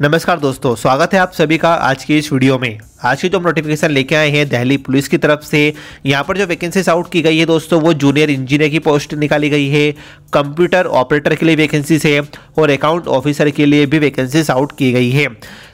नमस्कार दोस्तों, स्वागत है आप सभी का आज की इस वीडियो में। आज की जो नोटिफिकेशन लेके आए हैं दिल्ली पुलिस की तरफ़ से, यहाँ पर जो वैकेंसीज आउट की गई है दोस्तों, वो जूनियर इंजीनियर की पोस्ट निकाली गई है। कंप्यूटर ऑपरेटर के लिए वैकेंसीज है और अकाउंट ऑफिसर के लिए भी वैकेंसीज आउट की गई है।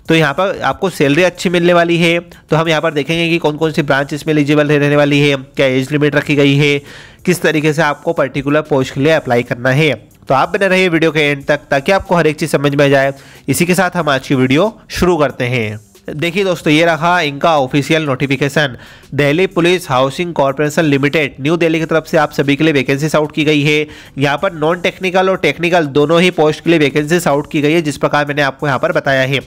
तो यहाँ पर आपको सैलरी अच्छी मिलने वाली है। तो हम यहाँ पर देखेंगे कि कौन कौन सी ब्रांच इसमें एलिजिबल रहने वाली है, क्या एज लिमिट रखी गई है, किस तरीके से आपको पर्टिकुलर पोस्ट के लिए अप्लाई करना है। तो आप बने रहिए वीडियो के एंड तक, ताकि आपको हर एक चीज़ समझ में आ जाए। इसी के साथ हम आज की वीडियो शुरू करते हैं। देखिए दोस्तों, ये रहा इनका official notification Delhi police housing corporation limited, new Delhi की तरफ़ से आप सभी के लिए वैकेंसीज आउट की गई है। यहाँ पर नॉन टेक्निकल और टेक्निकल दोनों ही पोस्ट के लिए वैकेंसीज आउट की गई है, जिस प्रकार मैंने आपको यहाँ पर बताया है।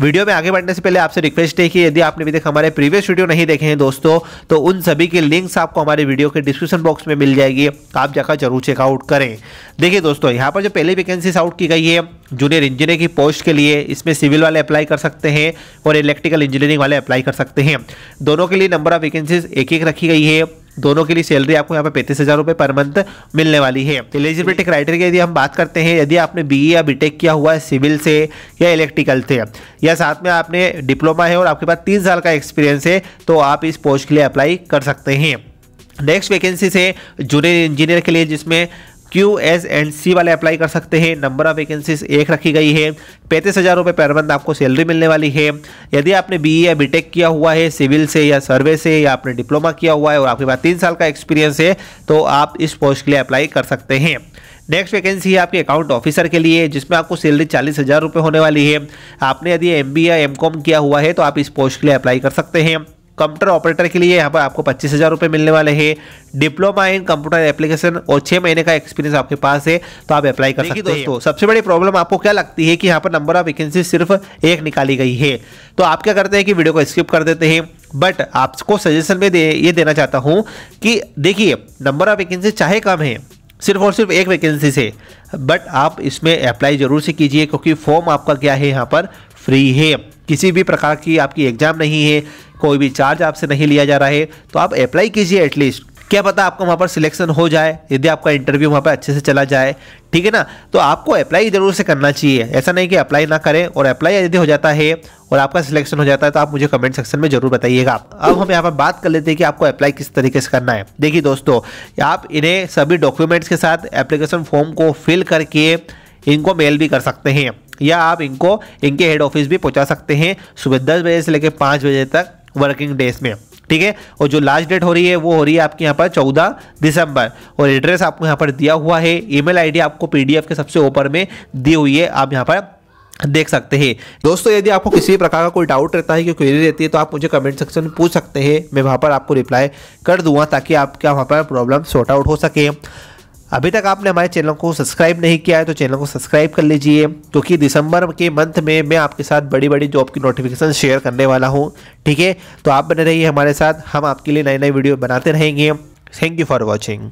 वीडियो में आगे बढ़ने से पहले आपसे रिक्वेस्ट है कि यदि आपने अभी तक हमारे प्रीवियस वीडियो नहीं देखे हैं दोस्तों तो उन सभी के लिंक्स आपको हमारे वीडियो के डिस्क्रिप्शन बॉक्स में मिल जाएगी। आप जाकर ज़रूर चेकआउट करें। देखिए दोस्तों, यहाँ पर जो पहली वैकेंसीज आउट की गई है जूनियर इंजीनियर की पोस्ट के लिए इसमें सिविल वाले अप्लाई कर सकते हैं और इलेक्ट्रिकल इंजीनियरिंग वाले अप्लाई कर सकते हैं। दोनों के लिए नंबर ऑफ़ वैकेंसीज एक एक रखी गई है। दोनों के लिए सैलरी आपको यहाँ पे पैंतीस हज़ार रुपये पर मंथ मिलने वाली है। एलिजिबिलिटी क्राइटेरिया यदि हम बात करते हैं, यदि आपने बी या बीटेक किया हुआ है सिविल से या इलेक्ट्रिकल से, या साथ में आपने डिप्लोमा है और आपके पास तीन साल का एक्सपीरियंस है तो आप इस पोस्ट के लिए अप्लाई कर सकते हैं। नेक्स्ट वैकेंसी से जूनियर इंजीनियर के लिए जिसमें क्यू एस एंड सी वाले अप्लाई कर सकते हैं। नंबर ऑफ़ वैकेंसीज एक रखी गई है। पैंतीस हज़ार रुपये पर मंथ आपको सैलरी मिलने वाली है। यदि आपने बी या बीटेक किया हुआ है सिविल से या सर्वे से, या आपने डिप्लोमा किया हुआ है और आपके पास तीन साल का एक्सपीरियंस है तो आप इस पोस्ट के लिए अप्लाई कर सकते हैं। नेक्स्ट वैकेंसी है आपके अकाउंट ऑफिसर के लिए, जिसमें आपको सैलरी चालीस हज़ार रुपये होने वाली है। आपने यदि एम या एम किया हुआ है तो आप इस पोस्ट के लिए अप्लाई कर सकते हैं। कंप्यूटर ऑपरेटर के लिए यहाँ पर आपको पच्चीस हज़ार रुपये मिलने वाले हैं। डिप्लोमा इन कंप्यूटर एप्लीकेशन और छः महीने का एक्सपीरियंस आपके पास है तो आप अप्लाई कर सकते हैं दोस्तों। सबसे बड़ी प्रॉब्लम आपको क्या लगती है कि यहाँ पर नंबर ऑफ़ वैकेंसी सिर्फ़ एक निकाली गई है? तो आप क्या करते हैं कि वीडियो को स्किप कर देते हैं बट आपको सजेशन में दे ये देना चाहता हूँ कि देखिए नंबर ऑफ़ वैकेंसी चाहे कम है सिर्फ़ और सिर्फ़ एक वैकेंसी से बट आप इसमें अप्लाई ज़रूर से कीजिए क्योंकि फॉर्म आपका क्या है यहाँ पर फ्री है। किसी भी प्रकार की आपकी एग्ज़ाम नहीं है कोई भी चार्ज आपसे नहीं लिया जा रहा है तो आप अप्लाई कीजिए एटलीस्ट क्या पता आपका वहाँ पर सिलेक्शन हो जाए, यदि आपका इंटरव्यू वहाँ पर अच्छे से चला जाए, ठीक है ना? तो आपको अप्लाई ज़रूर से करना चाहिए। ऐसा नहीं कि अप्लाई ना करें और अप्लाई यदि हो जाता है और आपका सिलेक्शन हो जाता है तो आप मुझे कमेंट सेक्शन में ज़रूर बताइएगा। अब हम यहाँ पर बात कर लेते हैं कि आपको अप्लाई किस तरीके से करना है। देखिए दोस्तों, आप इन्हें सभी डॉक्यूमेंट्स के साथ एप्लीकेशन फॉर्म को फिल करके इनको मेल भी कर सकते हैं, या आप इनको इनके हेड ऑफ़िस भी पहुँचा सकते हैं। सुबह दस बजे से लेकर पाँच बजे तक वर्किंग डेज़ में। ठीक है? और जो लास्ट डेट हो रही है, वो हो रही है आपके यहाँ पर चौदह दिसंबर। और एड्रेस आपको यहाँ पर दिया हुआ है। ईमेल आईडी आपको पीडीएफ के सबसे ऊपर में दी हुई है। आप यहाँ पर देख सकते हैं। दोस्तों, यदि आपको किसी भी प्रकार का कोई डाउट रहता है कि क्वेरी रहती है तो आप मुझे कमेंट सेक्शन में पूछ सकते हैं। मैं वहाँ पर आपको रिप्लाई कर दूँगा ताकि आपका वहाँ पर प्रॉब्लम सॉर्ट आउट हो सके। अभी तक आपने हमारे चैनल को सब्सक्राइब नहीं किया है तो चैनल को सब्सक्राइब कर लीजिए, क्योंकि दिसंबर के मंथ में मैं आपके साथ बड़ी बड़ी जॉब की नोटिफिकेशन शेयर करने वाला हूँ। ठीक है? तो आप बने रहिए हमारे साथ, हम आपके लिए नए नए वीडियो बनाते रहेंगे। Thank you for watching